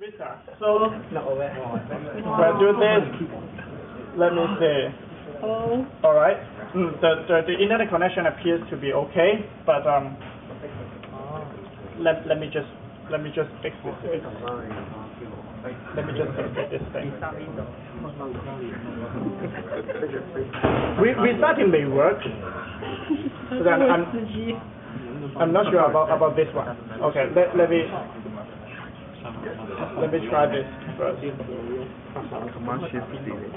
Vista. So we'll do this. Let me see. Hello. All right. Mm, the, the the internet connection appears to be okay, but um, let let me just let me just fix this. Fix. Let me just fix this thing. Re restarting may work. But I'm, I'm, I'm not sure about about this one. Okay, let let me let me try this first. Command Shift delete.